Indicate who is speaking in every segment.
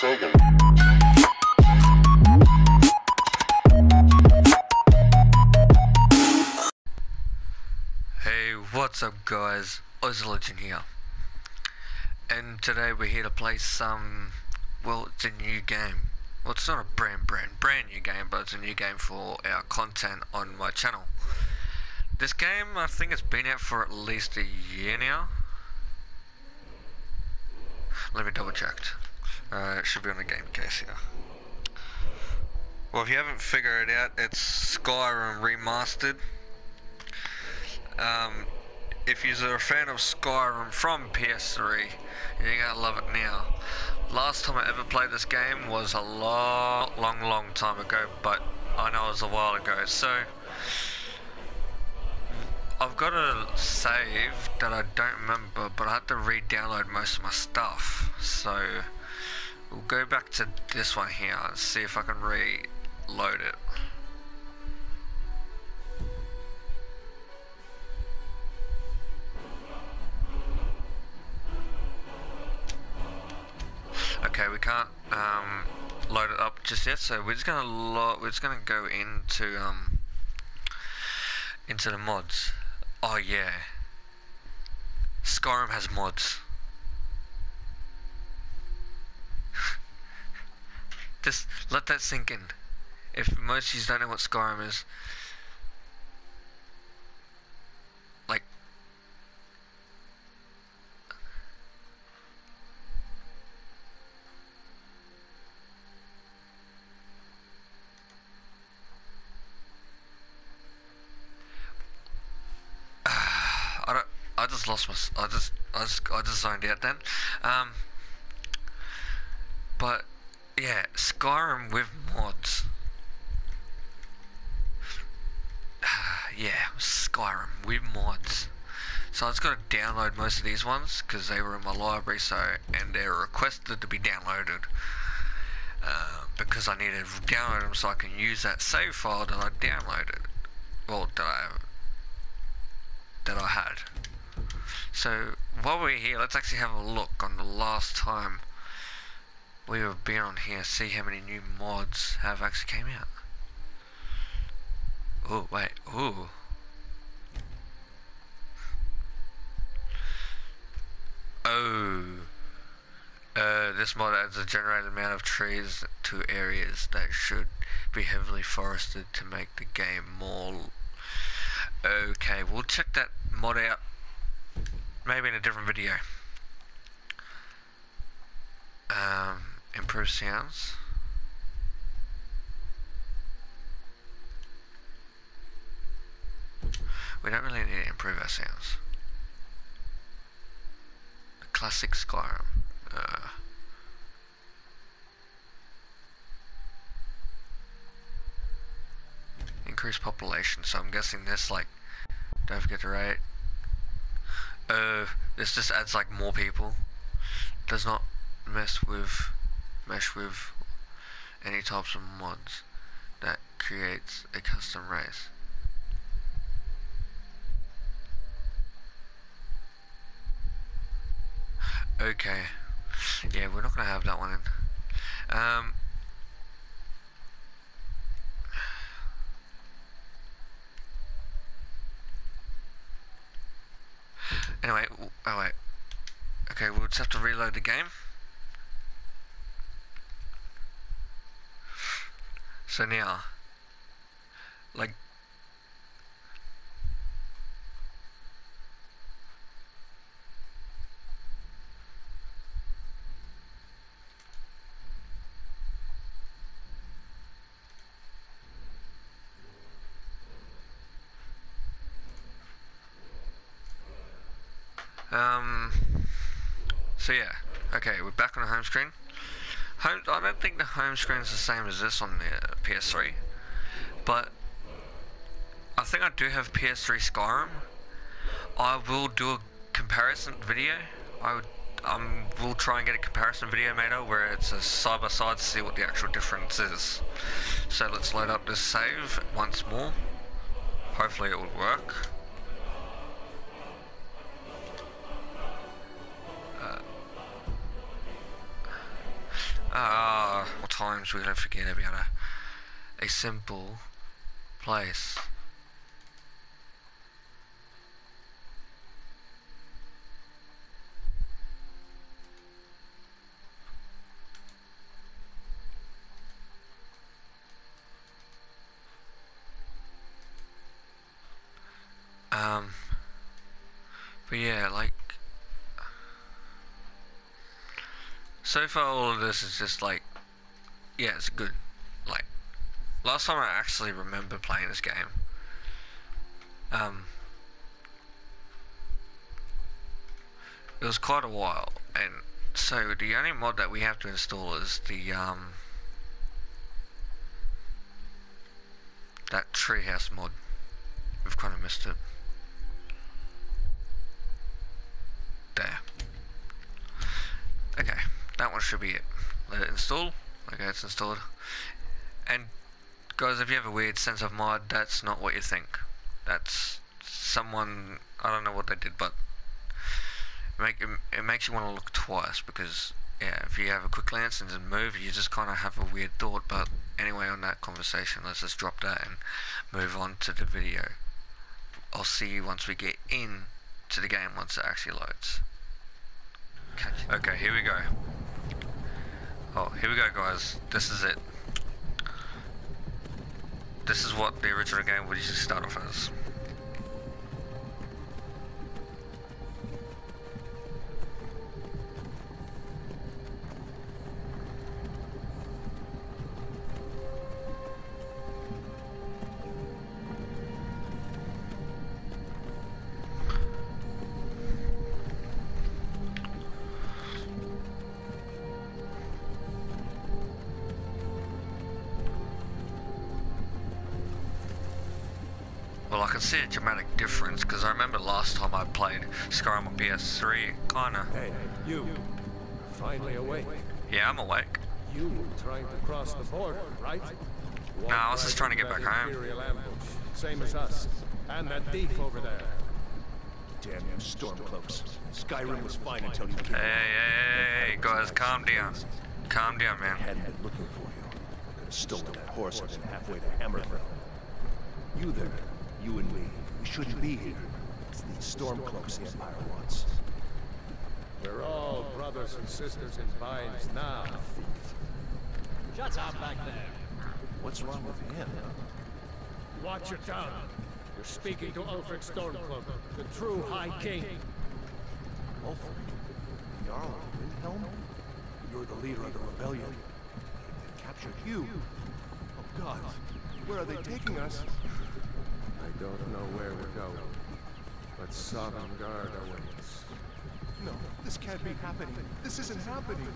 Speaker 1: Sagan.
Speaker 2: Hey, what's up guys? Ozlegend here. And today we're here to play some, well, it's a new game. Well, it's not a brand, brand, brand new game, but it's a new game for our content on my channel. This game, I think it's been out for at least a year now. Let me double check. Uh, it should be on the game case here. Well, if you haven't figured it out, it's Skyrim Remastered. Um, if you're a fan of Skyrim from PS3, you're gonna love it now. Last time I ever played this game was a long, long, long time ago, but I know it was a while ago. So I've got a save that I don't remember, but I had to re-download most of my stuff. So we'll go back to this one here and see if I can reload it. Okay, we can't um, load it up just yet, so we're just gonna we're just gonna go into um into the mods. Oh yeah, Skyrim has mods. Just let that sink in. If most of you don't know what Skyrim is, like I don't. I just lost my. I just. I just. I just zoned out then. Um. But yeah, Skyrim with mods. yeah, Skyrim with mods. So I just got to download most of these ones because they were in my library. So and they're requested to be downloaded. Uh, because I needed to download them so I can use that save file that I downloaded. Well, that I that I had. So while we're here, let's actually have a look on the last time we will be on here, see how many new mods have actually came out. Oh wait, ooh. Oh. Uh, this mod adds a generated amount of trees to areas that should be heavily forested to make the game more Okay, we'll check that mod out maybe in a different video. Um, improve sounds. We don't really need to improve our sounds. Classic Skyrim. Uh, increase population, so I'm guessing this like don't forget to rate. Uh this just adds like more people. Does not mess with mesh with any types of mods that creates a custom race. Okay. Yeah, we're not gonna have that one in. Um Anyway, oh wait. Okay, we'll just have to reload the game. So now, like, Um. So yeah, okay, we're back on the home screen. Home. I don't think the home screen is the same as this on the uh, PS3, but I think I do have PS3 Skyrim. I will do a comparison video. I. Um, we'll try and get a comparison video made where it's a side by side to see what the actual difference is. So let's load up this save once more. Hopefully it will work. Times we don't forget about a, a simple place. Um, but yeah, like, so far all of this is just like, yeah, it's good. Like, last time I actually remember playing this game, um, it was quite a while, and so the only mod that we have to install is the, um, that treehouse mod. We've kind of missed it. there. Okay, that one should be it. Let it install. Okay, it's installed. And guys, if you have a weird sense of mod, that's not what you think. That's someone, I don't know what they did, but it, make, it, it makes you want to look twice because, yeah, if you have a quick glance and then move, you just kind of have a weird thought. But anyway, on that conversation, let's just drop that and move on to the video. I'll see you once we get in to the game once it actually loads. Okay, here we go. Oh, here we go guys. This is it. This is what the original game would usually start off as. See a dramatic difference because I remember last time I played Skyrim on PS3, kinda.
Speaker 1: Hey, you. Finally awake.
Speaker 2: Yeah, I'm awake.
Speaker 1: You were trying to cross the border, right?
Speaker 2: No, I was just trying to get back home.
Speaker 1: Same as us. And that thief over there.
Speaker 3: Damn you, Stormcloaks. Skyrim was fine until you came.
Speaker 2: Hey, hey, hey, hey, guys, calm down. Calm down,
Speaker 3: I
Speaker 2: man.
Speaker 3: hadn't been looking for you. I could have stolen that horse and been halfway to Hammerfell. You there, you and me, we shouldn't be here. It's the Stormcloaks the Empire wants.
Speaker 1: We're all brothers and sisters in binds now, thief.
Speaker 4: Shut up back there.
Speaker 3: What's wrong with him?
Speaker 1: Watch your tongue. You're speaking to Ulfric Stormcloak, the true High King.
Speaker 3: Ulfric, The Jarl of Windhelm? You're the leader of the rebellion. If they captured you... Oh god, where are they taking us?
Speaker 1: I don't know where to go, but Sovngarde awaits.
Speaker 3: No, this can't be happening. This isn't happening.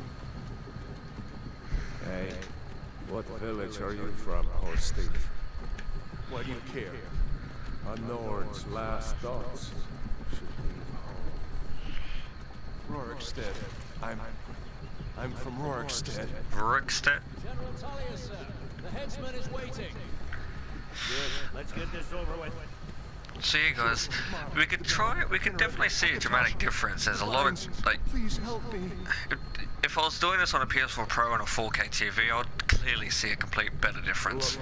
Speaker 1: Hey, what village are you from, horse thief?
Speaker 3: Why do you care?
Speaker 1: A Nord's last thoughts should leave home.
Speaker 3: Rorikstead. I'm... I'm from Rorikstead.
Speaker 2: Rickstead?
Speaker 4: General Tullius, sir. The headsman is waiting. Let's get this over with.
Speaker 2: See you guys. We could try, we could definitely see a dramatic difference. There's a lot of, like,
Speaker 3: Please help me.
Speaker 2: if, if I was doing this on a PS4 Pro and a 4K TV, I would clearly see a complete better difference.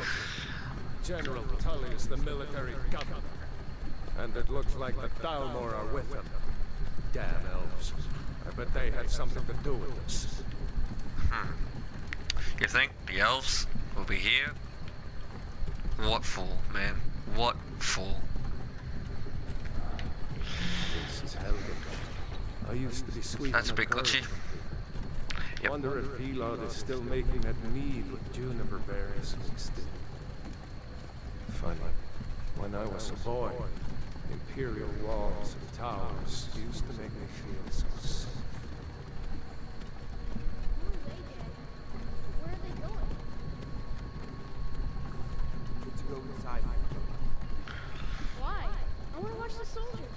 Speaker 1: General Tullius the military governor. And it looks like the Thalmor are with him. Damn elves. I bet they had something to do with this. Hmm.
Speaker 2: You think the elves will be here? What for, man? What for?
Speaker 1: This is Helgen. I used to be sweet.
Speaker 2: That's a bit glitchy. Yep.
Speaker 1: Wonder if Vilod is still making that mead with juniper berries mixed in. Funny. When I was a boy, imperial walls and towers used to make me feel so safe.
Speaker 5: Where are they going?
Speaker 6: Get to go inside.
Speaker 5: Why? I want to watch the soldiers.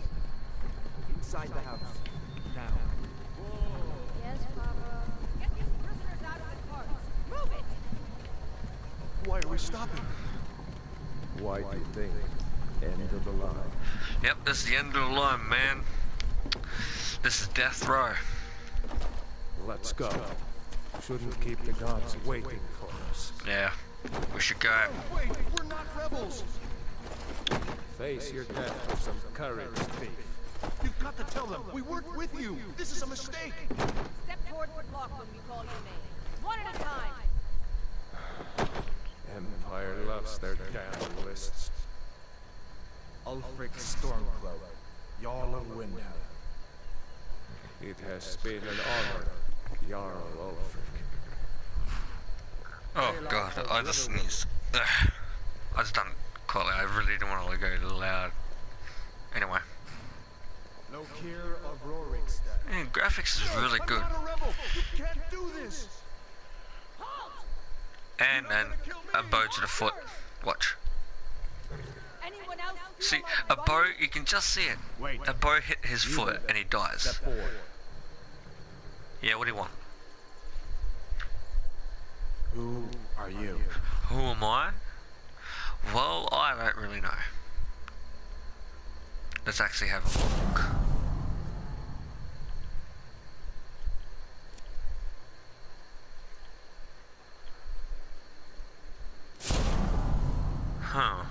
Speaker 6: Inside the house. Now.
Speaker 5: Yes, Papa.
Speaker 7: Get these prisoners out of the carts. Move it!
Speaker 3: Why are we stopping?
Speaker 1: Why do you think? End of the line.
Speaker 2: Yep, this is the end of the line, man. This is death row.
Speaker 1: Let's go. Shouldn't keep the gods waiting for us.
Speaker 2: Yeah. We should go.
Speaker 3: Wait, we're not rebels!
Speaker 1: Face your death with some courage, thief.
Speaker 3: You've got to tell them, we weren't with you! This is a mistake!
Speaker 7: Step toward the block when we call your name. One at a time.
Speaker 1: Empire loves their damn lists.
Speaker 6: Ulfric Stormcloak, Jarl of Windhelm.
Speaker 1: It has been an honor, Jarl Ulfric.
Speaker 2: Oh god, I just sneezed. I just done quietly. I really didn't want to go loud. Anyway,
Speaker 6: Lokir of Rorikstead.
Speaker 2: mm, graphics is really
Speaker 3: I'm
Speaker 2: good.
Speaker 3: not a rebel! You can't do this!
Speaker 2: And then a bow to the foot. Watch. See, a bow, you can just see it. A bow hit his foot and he dies. Yeah, what do you want?
Speaker 6: Who are you?
Speaker 2: Who am I? Well, oh, I don't really know. Let's actually have a look. Huh.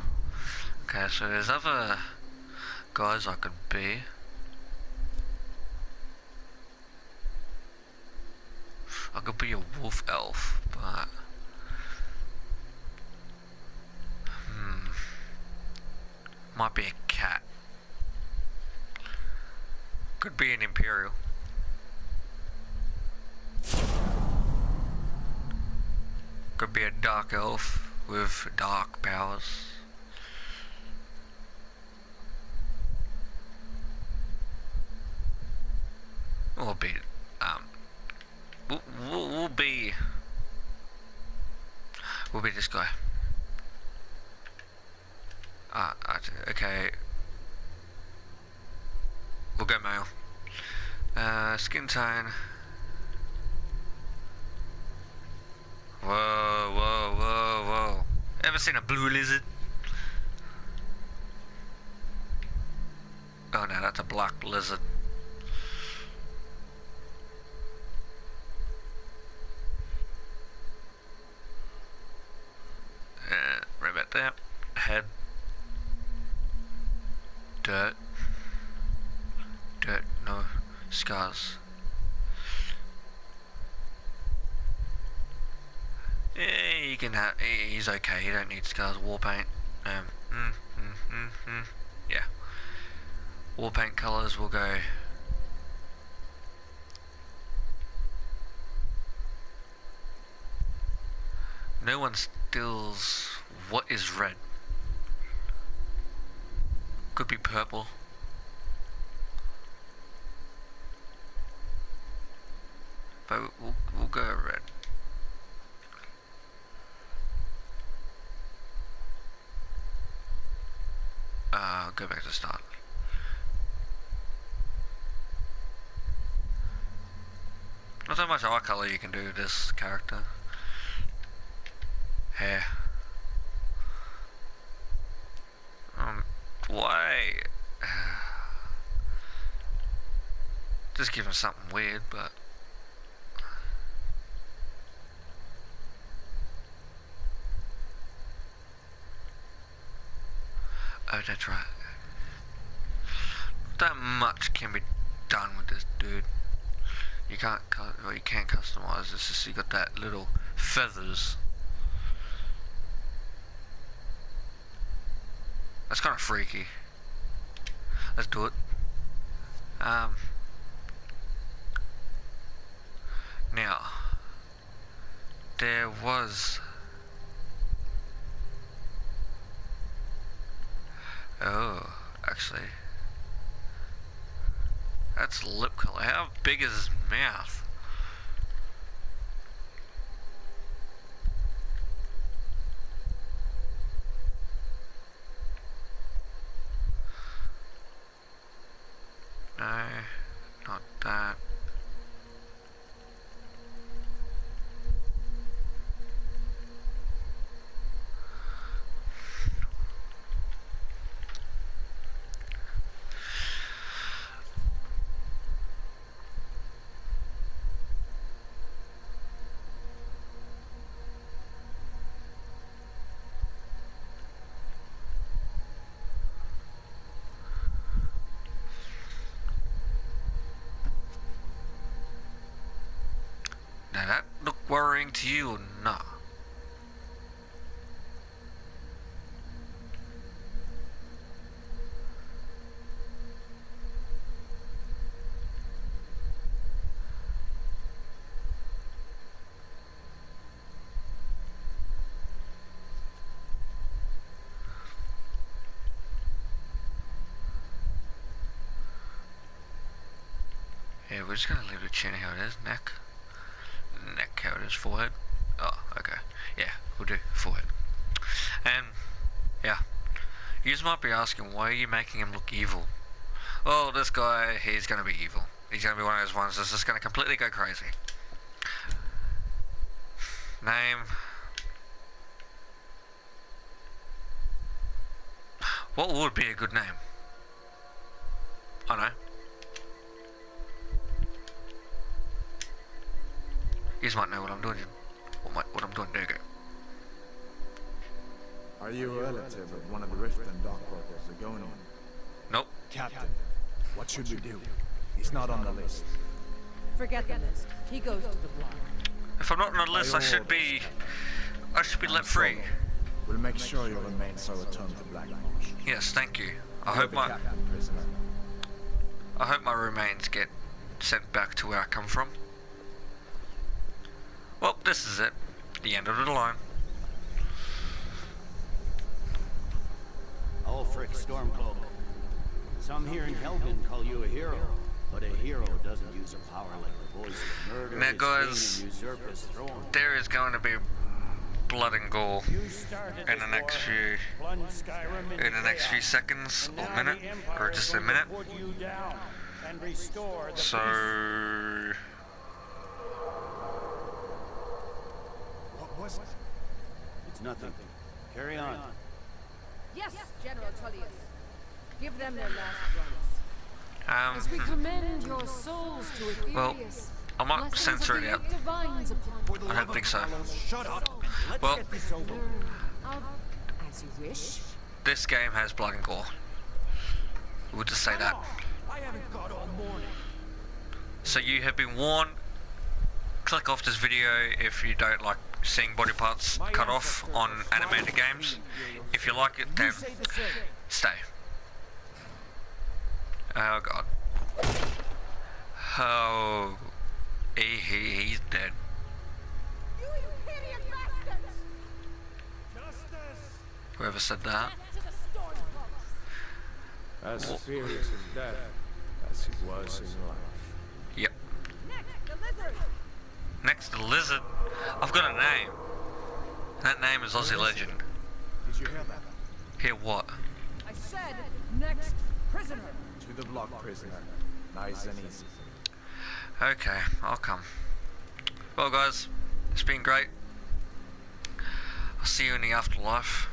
Speaker 2: Okay, so there's other guys I could be. I could be a wolf elf, but might be a cat. Could be an imperial. Could be a dark elf with dark powers. Or be um We'll, we'll, we'll be. We'll be this guy. Ah, okay. We'll go male. Uh, skin tone. Whoa, whoa, whoa, whoa. Ever seen a blue lizard? Oh no, that's a black lizard. Uh, right about that. Head. Dirt. Dirt, no. Scars. Yeah, you can have. he- He's okay. You don't need scars. War paint. Um. Mm, mm, mm, mm. Yeah. War paint colors will go. No one steals what is red. Could be purple. But we'll, we'll go red. Uh, go back to start. Not so much eye color you can do with this character. Hair. Um, why? Just give him something weird, but. Oh, that's right. That much can be done with this dude. You can't, well, you can't customize. this. just you got that little feathers. That's kind of freaky. Let's do it. Um. Now, there was. Oh, actually. That's lip color. How big is his mouth? No, not that. Now that look worrying to you or not? Yeah, we're just gonna leave the chin how it is, neck. Neck how it is, forehead. Oh, okay. Yeah, we'll do forehead. And, yeah. You might be asking, why are you making him look evil? Well, this guy, he's gonna be evil. He's gonna be one of those ones that's just gonna completely go crazy. Name. What would be a good name? I know. You might know what I'm doing. What, my, what I'm doing, there you go.
Speaker 6: Are you a relative of one of the Riften dock workers, Argonian?
Speaker 2: Nope.
Speaker 6: Captain, what should we do? He's not on the list.
Speaker 7: Forget the list. He goes to the block.
Speaker 2: If I'm not on the list, I should be... I should be let free.
Speaker 6: We'll make sure you remain so returned to Black Marsh.
Speaker 2: Yes, thank you. I hope my. I hope my remains get sent back to where I come from. Well, this is it. The end of the line.
Speaker 4: Oh, Ulfric Stormcloak. Some here in Helgen call you a hero, but a hero doesn't use a power like the voice of murder,
Speaker 2: Now,
Speaker 4: his
Speaker 2: guys,
Speaker 4: king, and usurp his throne.
Speaker 2: There is going to be blood and gore in the next few
Speaker 4: plunged Skyrim into
Speaker 2: in the next few seconds
Speaker 4: and
Speaker 2: or minute or just a minute.
Speaker 4: put you down and restore the
Speaker 2: So
Speaker 4: peace.
Speaker 6: What was it?
Speaker 4: It's nothing. Carry on.
Speaker 7: Yes, General Tullius. Give them their last rites.
Speaker 2: um
Speaker 8: As we commend your souls to
Speaker 2: Well, I might
Speaker 8: blessings
Speaker 2: censor
Speaker 8: of
Speaker 2: it out.
Speaker 8: eight divines upon you.
Speaker 2: I don't think so.
Speaker 6: Shut up!
Speaker 2: Well,
Speaker 8: Learn of as you wish.
Speaker 2: this game has blood and gore. We'll just say that.
Speaker 6: I haven't got all morning.
Speaker 2: So you have been warned. Click off this video if you don't like seeing body parts cut off on animated games. If you like it, then
Speaker 6: Say the same.
Speaker 2: stay. Oh god. Oh, he, he he's dead.
Speaker 7: You imperial bastards!
Speaker 2: Whoever said that.
Speaker 7: Back to the
Speaker 1: As furious in death as he was in life.
Speaker 2: Yep.
Speaker 7: Next, the lizard!
Speaker 2: Next, the lizard. I've got a name. That name is Aussie Legend.
Speaker 6: Did you hear that?
Speaker 2: Hear what?
Speaker 7: I said, next prisoner!
Speaker 6: To the block, prisoner. Nice and easy.
Speaker 2: Okay, I'll come. Well, guys, it's been great. I'll see you in the afterlife.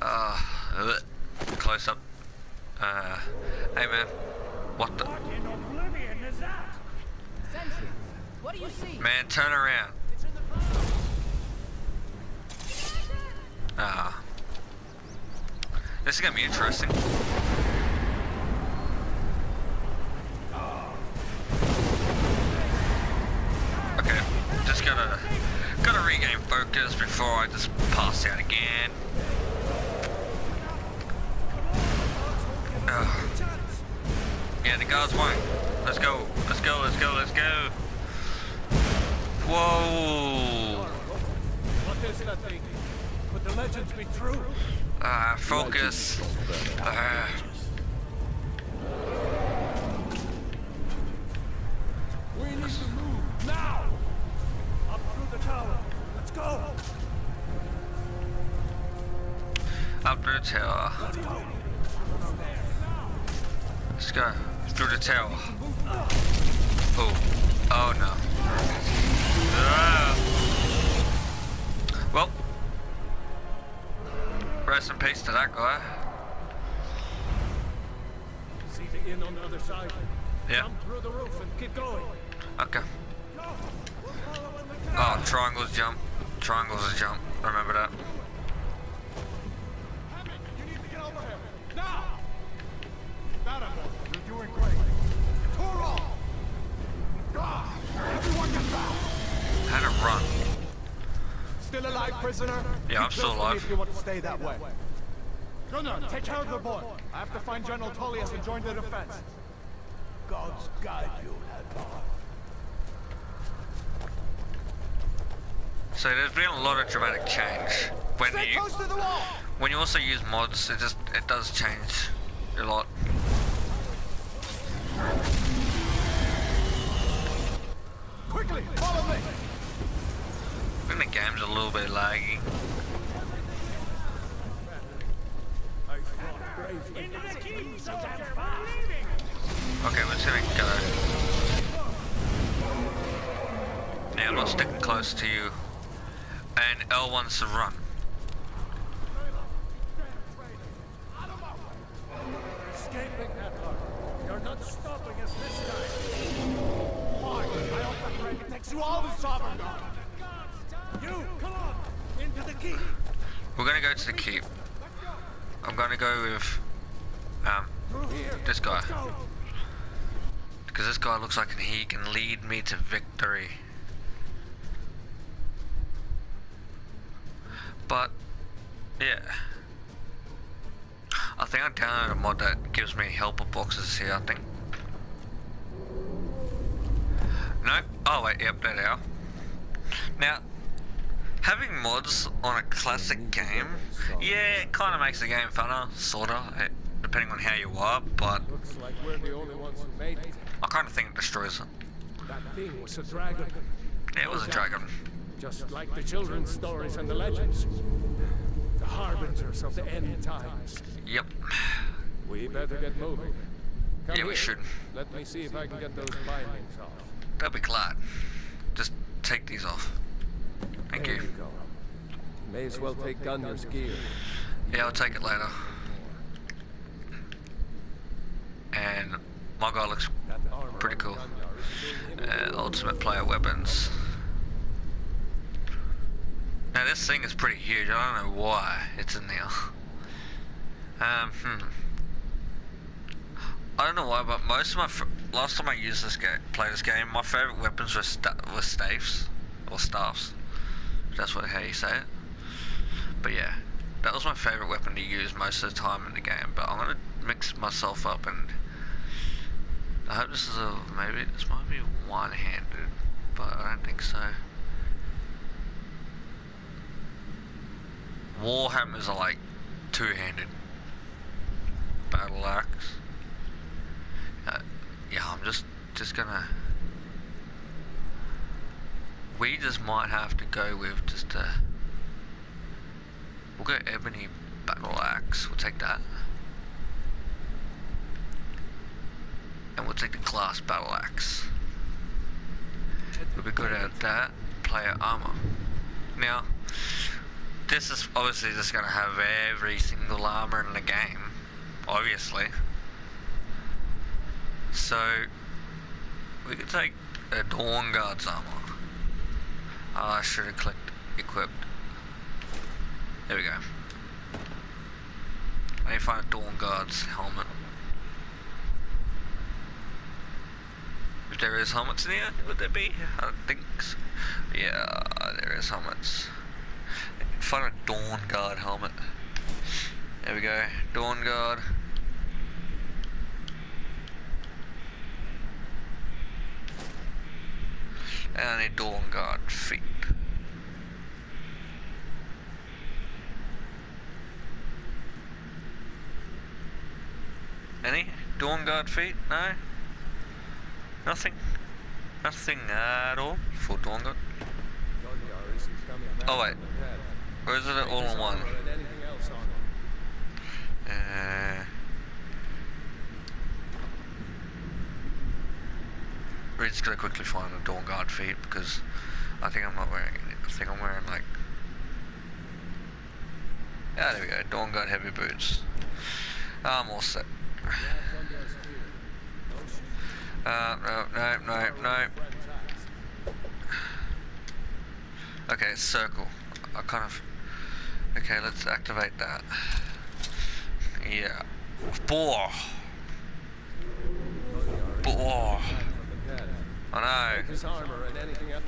Speaker 2: Uh, close up. Uh, hey man, what the?
Speaker 4: in oblivion is that?
Speaker 7: Sentry, what do you see?
Speaker 2: Man, turn around. Ah. This is gonna be interesting. Okay, just gotta gotta regain focus before I just pass out again. Ugh. Yeah, the guards won't. Let's go. Let's go. Let's go. Let's go. Whoa.
Speaker 1: What is that thing? Could the legends be true?
Speaker 2: Ah, focus. Ah.
Speaker 1: We need to move now! Up through the tower. Let's go!
Speaker 2: Up to the tower. Let's go. Through the tower. Oh. Oh no. Ah. Well. Rest in peace to that guy.
Speaker 1: See the inn on the other side.
Speaker 2: Yeah.
Speaker 1: Jump through the roof and keep going.
Speaker 2: Okay. Oh, triangles jump. Triangles jump. Remember that.
Speaker 6: Had a run. Still alive, prisoner?
Speaker 2: Yeah, I'm still alive.
Speaker 6: If you want to stay that way. Gunnar, take care of the boy. I have to find General Tullius and join the defense. God's guide you, Hadvar.
Speaker 2: So there's been a lot of dramatic change. When
Speaker 6: Stay
Speaker 2: you when you also use mods, it just it does change a lot.
Speaker 6: Quickly, follow me!
Speaker 2: I think the game's a little bit laggy. Okay, we're just gonna go. Now I'm not sticking close to you. And L wants to run.
Speaker 6: That break takes you all to Sovngarde.
Speaker 1: You, come on! Into the keep!
Speaker 2: We're gonna go to the keep. I'm gonna go with um this guy. Because this guy looks like he can lead me to victory. But yeah. I think I downloaded a mod that gives me helper boxes here, I think. No? Oh wait, yep, there they. Now, having mods on a classic game, yeah, it kind of makes the game funner, sorta, eh, depending on how you are, but
Speaker 1: Looks like we're the only ones who made it.
Speaker 2: I kind of think it destroys it.
Speaker 1: That thing was a dragon.
Speaker 2: Yeah, it was a dragon.
Speaker 1: Just like the children's stories and the legends. The harbingers of the end times.
Speaker 2: Yep.
Speaker 1: We better get moving. Come
Speaker 2: Yeah, we
Speaker 1: here.
Speaker 2: should.
Speaker 1: Let me see if I can get those bindings off.
Speaker 2: They'll be glad. Just take these off. Thank
Speaker 1: there
Speaker 2: you.
Speaker 1: you go. May as well take Gunner's gear.
Speaker 2: Yeah, I'll take it later. And my guy looks Pretty cool.
Speaker 1: Gunnar is doing him
Speaker 2: uh, ultimate player weapons. Now this thing is pretty huge. I don't know why it's in there. Um, hmm. I don't know why, but most of my last time I used this game, played this game, my favorite weapons were were staves or staffs. That's what how you say it. But yeah, that was my favorite weapon to use most of the time in the game. But I'm gonna mix myself up and I hope this is a maybe this might be one-handed, but I don't think so. Warhammers are like two-handed battle axe. Uh, yeah, I'm just just gonna. We just might have to go with just a. We'll go ebony battle axe. We'll take that. And we'll take the glass battle axe. We'll be good at that. Player armor. Now, this is obviously just gonna have every single armor in the game, obviously. So, we could take a Dawnguard's armor. Oh, I should have clicked equipped. There we go. I to find a Dawnguard's helmet. If there is helmets in here, would there be? I don't think so. Yeah, there is helmets. Find a Dawnguard helmet. There we go. Dawnguard. And I need Dawnguard feet. Any? Dawnguard feet? No? Nothing? Nothing at all for Dawnguard?
Speaker 1: Gunnar isn't coming
Speaker 2: Oh, wait. Or is it all in one?
Speaker 1: armor and anything else on him.
Speaker 2: Uh, we're just gonna quickly find a Dawnguard feet because I think I'm not wearing it. I think I'm wearing like. Yeah, there we go. Dawnguard heavy boots. I'm all set. Uh, no, no, no, no. Okay, circle. I kind of. Okay, let's activate that. Yeah. Boar. Boar.
Speaker 1: From the dead.
Speaker 2: I know.
Speaker 1: His armor and anything else.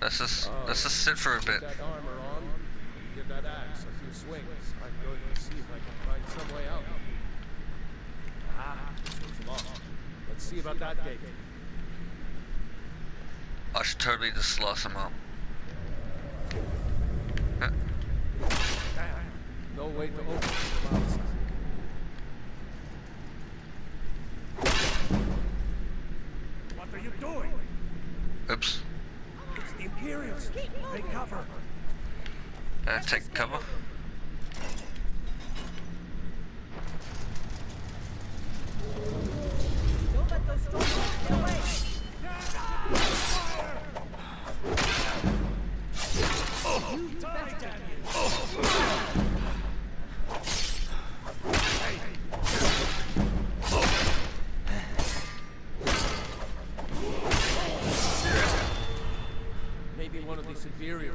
Speaker 2: let's just let's just sit for a bit.
Speaker 1: That armor on. Give that axe a few swings. I'm going to see if I can find some way out. Ah, locked. Let's see about that gate.
Speaker 2: I should totally just slice him up. Uh,
Speaker 1: Damn. No way to open it from outside.
Speaker 6: What are you doing?
Speaker 2: Oops.
Speaker 6: It's the Imperials. Take cover.
Speaker 2: Uh, take cover.
Speaker 7: Don't let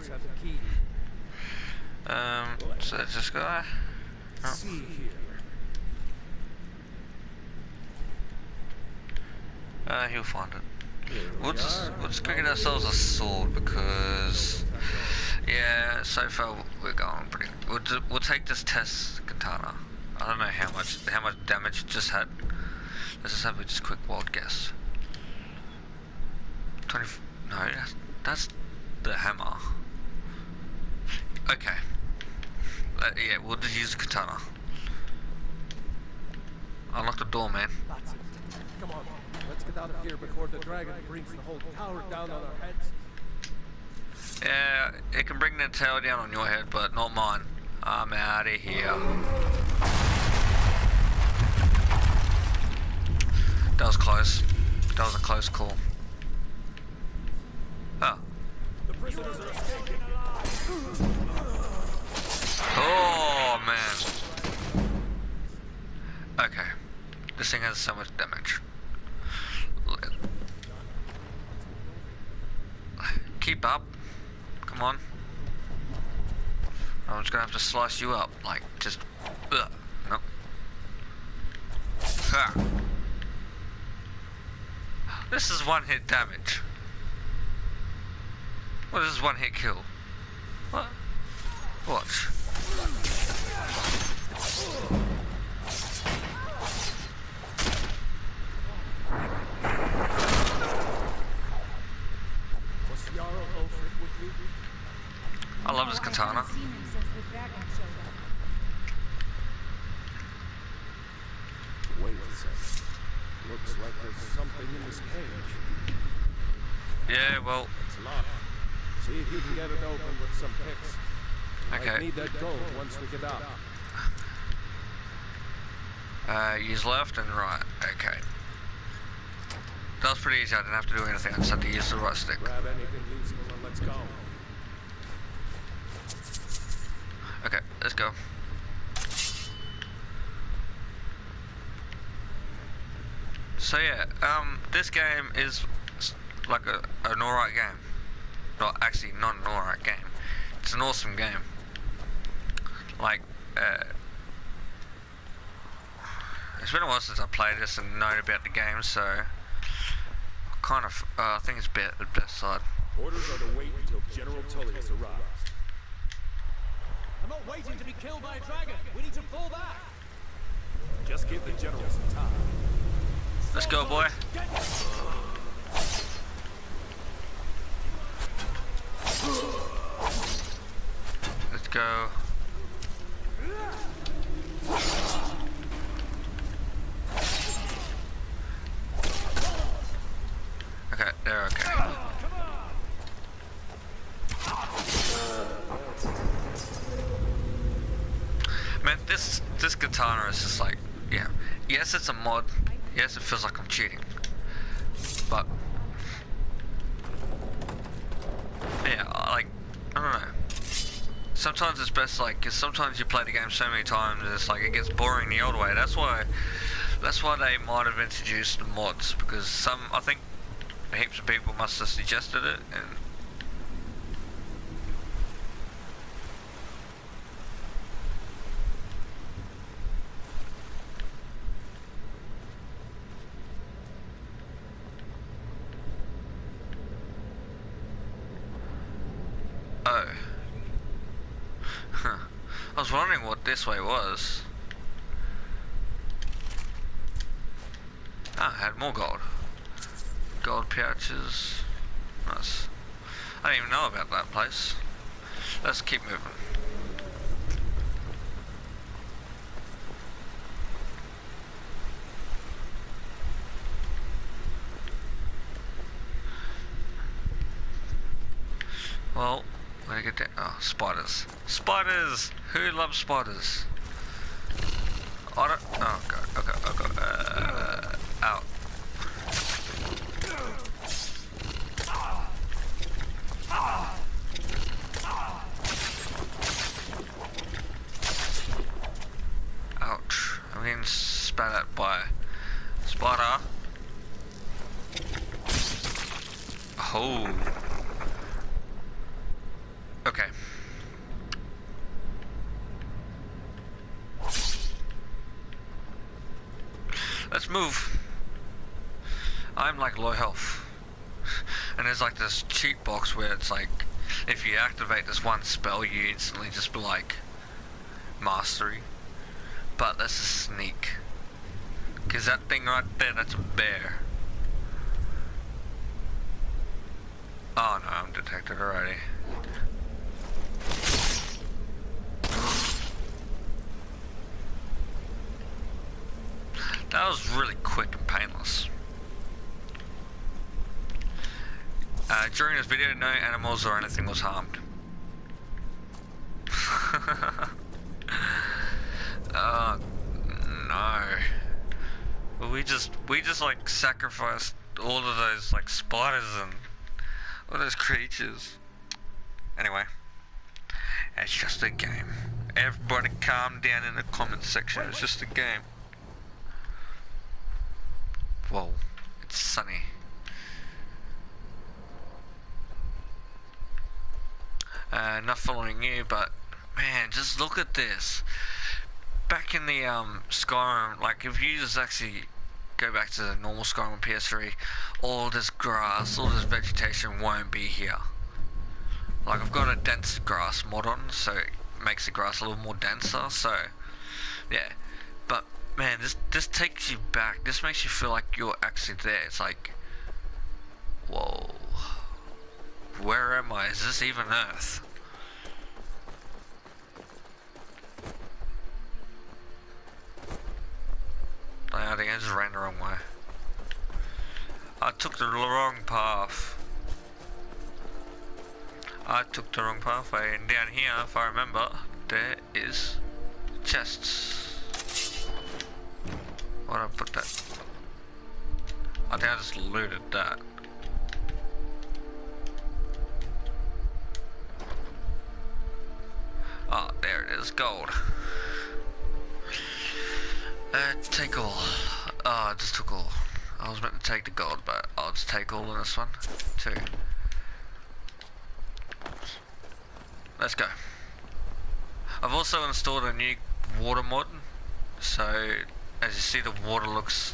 Speaker 1: these have the key.
Speaker 2: Um, so it's this guy. Oh.
Speaker 1: See here.
Speaker 2: Uh, he'll find it. We'll just, we'll just go ourselves a sword because, yeah, so far we're going pretty. We'll we'll take this test katana. I don't know how much how much damage it just had. Let's just have a just quick wild guess. Twenty. No, that's, that's the hammer. Okay. Uh, yeah, we'll just use the katana. Unlock the door, man.
Speaker 1: Come on. Let's get out of here before the dragon brings the whole tower down on our heads.
Speaker 2: Yeah, it can bring the tower down on your head, but not mine. I'm out of here. That was close. That was a close call. Oh. Oh, man. Okay. This thing has so much damage. Keep up. Come on. I'm just gonna have to slice you up. Like, just. Ugh. Nope. Ha. This is one hit damage. What is one hit kill? What? Watch.
Speaker 1: Was Jarl Ulfric with you?
Speaker 2: I love this katana.
Speaker 5: seen him since the dragon showed up.
Speaker 1: Wait a second. Looks like there's something in this cage.
Speaker 2: Yeah, well,
Speaker 1: It's locked. See if you can get it open with some picks.
Speaker 2: Okay.
Speaker 1: need that gold once we get out.
Speaker 2: uh, use left and right. Okay. That was pretty easy. I didn't have to do anything. I just had to use the right stick.
Speaker 1: Grab anything useful and let's go.
Speaker 2: Okay, let's go. So yeah, um, this game is like a, an alright game. Not actually not an alright game. It's an awesome game. Like, uh, it's been a while since I played this and known about the game, so I kind of uh, I think it's best the best side.
Speaker 6: Orders are to wait until General Tullius arrives.
Speaker 4: I'm not waiting to be killed by a dragon. We need to fall back.
Speaker 6: Just give the general some time.
Speaker 2: Let's go, boy. Let's go. Okay, they're okay. Man, this this katana is just like, yeah. Yes, it's a mod. Yes, it feels like I'm cheating. But yeah, I like I don't know. Sometimes like, cause sometimes you play the game so many times, it's like it gets boring the old way. That's why, that's why they might have introduced the mods because some I think heaps of people must have suggested it and Oh. Huh. I was wondering what this was. Ah, I had more gold. Gold pouches. Nice. I didn't even know about that place. Let's keep moving. Well, to get down? Oh, spiders. Spiders! Who loves spiders? I don't. Oh god. Okay. Okay. Uh, out. Ouch. I'm getting spat at by a spider. Oh. Okay. Let's move. I'm like low health. And there's like this cheat box where it's like, if you activate this one spell, you instantly just be like, mastery. But that's a sneak. Cause that thing right there, that's a bear. Oh no, I'm detected already. That was really quick and painless. Uh, during this video, no animals or anything was harmed. Oh no. We just we just like sacrificed all of those like spiders and all those creatures. Anyway, it's just a game. Everybody calm down in the comment section. It's just a game. Whoa, it's sunny. Uh, not following you, but man, just look at this. Back in the um, Skyrim, like if you just actually go back to the normal Skyrim on PS3, all this grass, all this vegetation won't be here. Like I've got a dense grass mod on, so it makes the grass a little more denser. So yeah, but man, this this takes you back. This makes you feel like you're actually there. It's like, whoa, where am I? Is this even Earth? Just ran the wrong way. I took the wrong path. I took the wrong pathway, and down here, if I remember, there is chests. Why'd I put that? I think I just looted that. Ah, oh, there it is, gold. Uh, take all. Oh, I just took all. I was meant to take the gold, but I'll just take all in this one, too. Let's go. I've also installed a new water mod, so as you see the water looks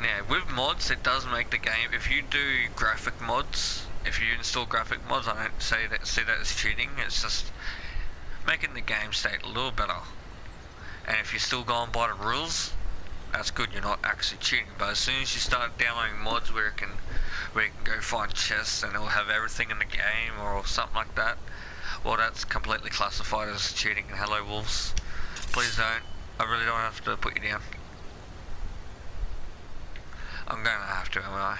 Speaker 2: yeah with mods it does make the game if you do graphic mods if you install graphic mods I don't say that see that as cheating it's just making the game state a little better and if you're still going by the rules that's good you're not actually cheating but as soon as you start downloading mods where it can where you can go find chests and it'll have everything in the game or something like that well that's completely classified as cheating in Hello Wolves Please don't. I really don't have to put you down. I'm gonna have to, am I?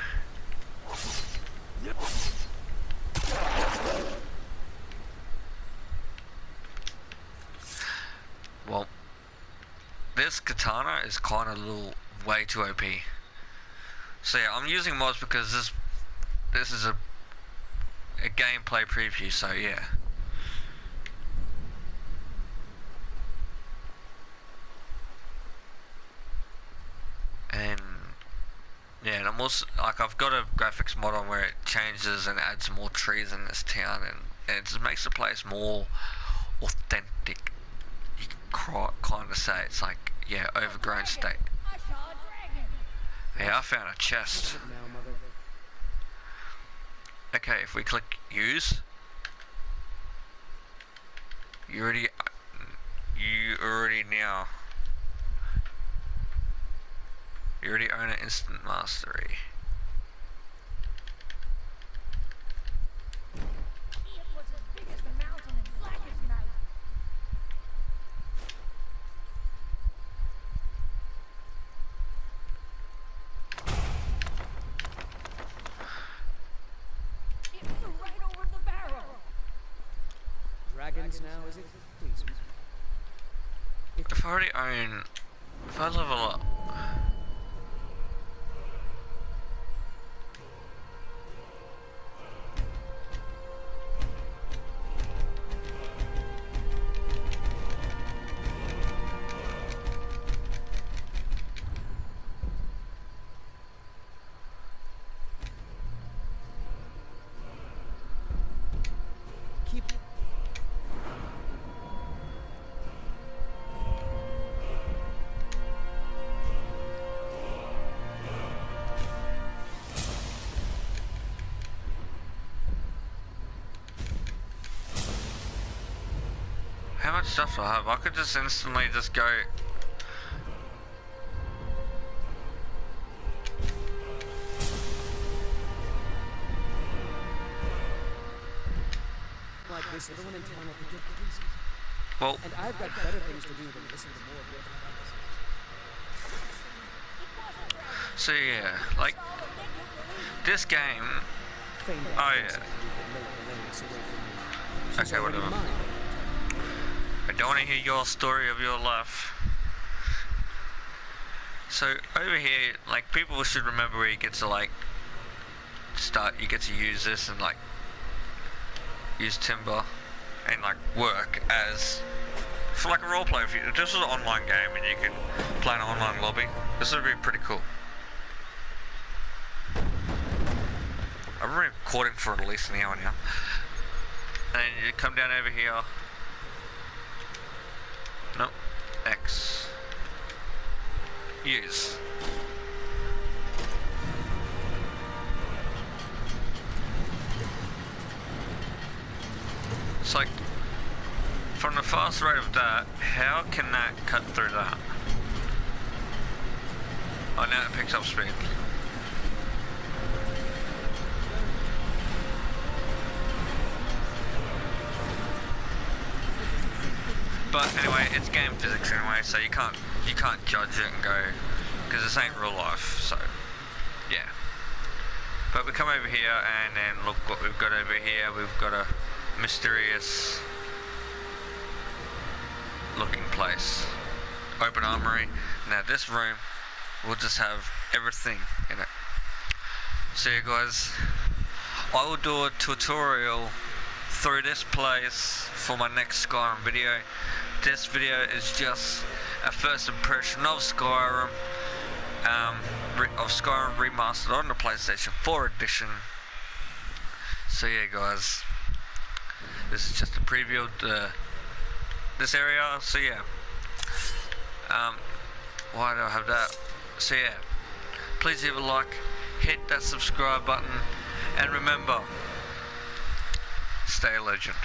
Speaker 2: Well, this katana is kind of a little way too OP. So yeah, I'm using mods because this this is a a gameplay preview, so yeah. and yeah, and I'm also like I've got a graphics mod on where it changes and adds more trees in this town, and, and it just makes the place more authentic. You kind of say it's like yeah, overgrown state. Yeah, I found a chest. okay, if we click use, you already, you already now, you already own an instant mastery.
Speaker 7: It was as big as the mountain and black as night. It flew right over the barrel.
Speaker 9: Dragons now, is it? Please.
Speaker 2: If I already own, if I level up, stuff I have? I could just instantly just go,
Speaker 9: Like this, in town will think you're crazy.
Speaker 2: well,
Speaker 9: And I've got better things to do than listen to more of your
Speaker 2: so yeah, like, this game, Oh, yeah.
Speaker 9: who would
Speaker 2: I don't want to hear your story of your life. So over here, like people should remember where you get to like start. You get to use this and like use timber and like work as for like a role play. If you, this is an online game and you can play an online lobby, this would be pretty cool. I'm already recording for at least an hour now. And you come down over here. Nope. X. It's like, from the fast rate of that, how can that cut through that? Oh, now it picks up speed. But anyway, it's game physics anyway, so you can't you can't judge it and go because this ain't real life. So yeah. But we come over here and then look what we've got over here. We've got a mysterious looking place. Open armory. Now this room will just have everything in it. So you guys, I will do a tutorial through this place for my next Skyrim video. This video is just a first impression of Skyrim, um, of Skyrim remastered on the PlayStation 4 edition. So yeah, guys, this is just a preview of the, this area. So yeah, um, why do I have that? So yeah, please leave a like, hit that subscribe button, and remember, stay a legend.